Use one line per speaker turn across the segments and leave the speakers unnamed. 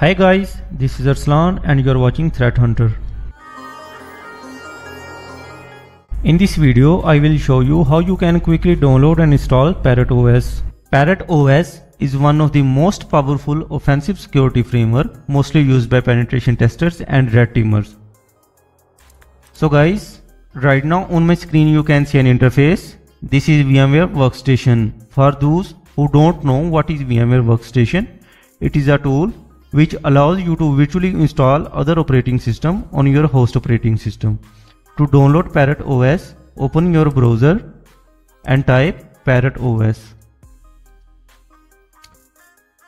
Hi guys, this is Arslan and you are watching Threat Hunter. In this video, I will show you how you can quickly download and install Parrot OS. Parrot OS is one of the most powerful offensive security framework mostly used by penetration testers and red teamers. So guys, right now on my screen you can see an interface. This is VMware Workstation. For those who don't know what is VMware Workstation, it is a tool which allows you to virtually install other operating system on your host operating system. To download Parrot OS, open your browser and type Parrot OS.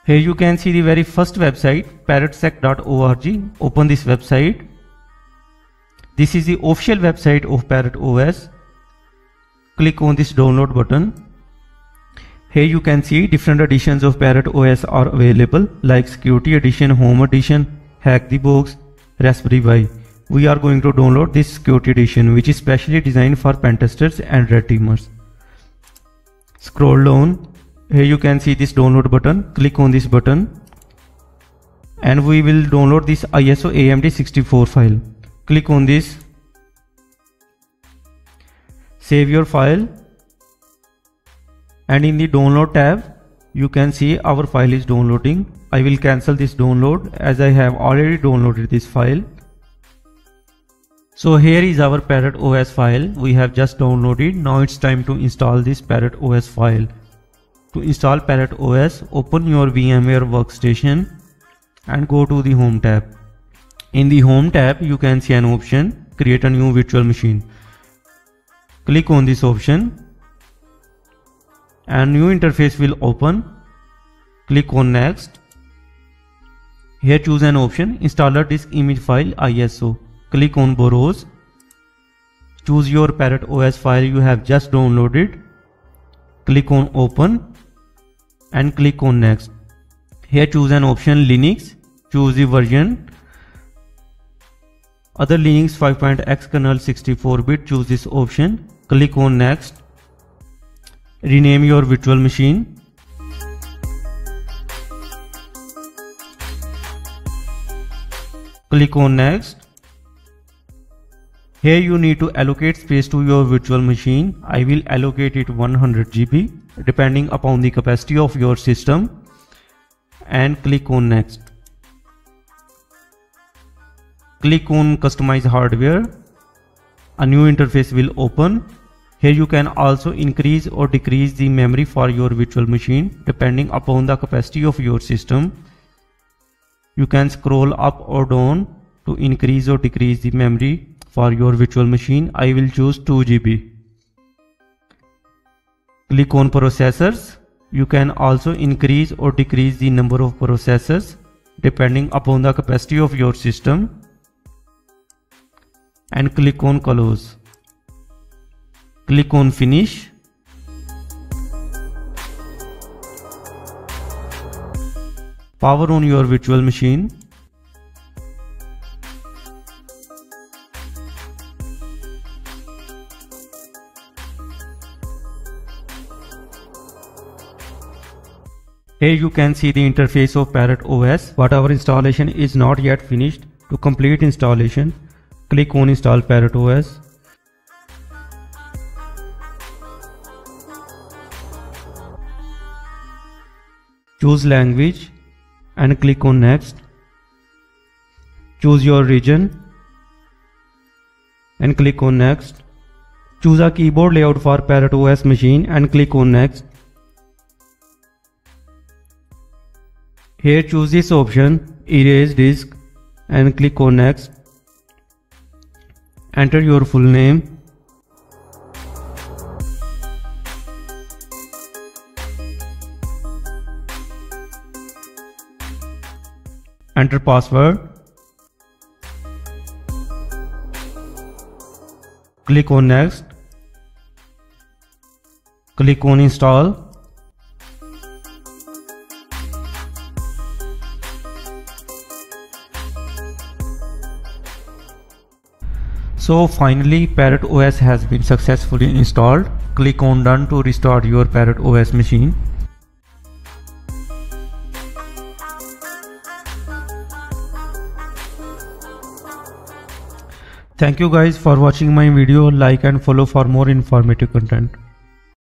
Here you can see the very first website parrotsec.org. Open this website. This is the official website of Parrot OS. Click on this download button. Here you can see different editions of Parrot OS are available like Security Edition, Home Edition, Hack the Box, Raspberry Pi. We are going to download this Security Edition which is specially designed for pentesters and red teamers. Scroll down. Here you can see this download button. Click on this button. And we will download this ISO AMD 64 file. Click on this. Save your file and in the download tab you can see our file is downloading. I will cancel this download as I have already downloaded this file. So here is our Parrot OS file. We have just downloaded. Now it's time to install this Parrot OS file. To install Parrot OS, open your VMware workstation and go to the Home tab. In the Home tab, you can see an option, create a new virtual machine. Click on this option and new interface will open. Click on next. Here choose an option, installer disk image file ISO. Click on browse. Choose your Parrot OS file you have just downloaded. Click on open and click on next. Here choose an option Linux, choose the version. Other Linux 5.x kernel 64 bit, choose this option. Click on next. Rename your virtual machine. Click on next. Here you need to allocate space to your virtual machine. I will allocate it 100 GB depending upon the capacity of your system and click on next. Click on customize hardware. A new interface will open. Here you can also increase or decrease the memory for your virtual machine depending upon the capacity of your system. You can scroll up or down to increase or decrease the memory for your virtual machine I will choose 2 GB. Click on processors. You can also increase or decrease the number of processors depending upon the capacity of your system and click on close. Click on finish. Power on your virtual machine Here you can see the interface of Parrot OS, but our installation is not yet finished. To complete installation, click on install Parrot OS. Choose language and click on next. Choose your region and click on next. Choose a keyboard layout for Parrot OS machine and click on next. Here choose this option erase disk and click on next. Enter your full name. Enter password. Click on next. Click on install. So finally Parrot OS has been successfully installed. Click on done to restart your Parrot OS machine. Thank you guys for watching my video. Like and follow for more informative content.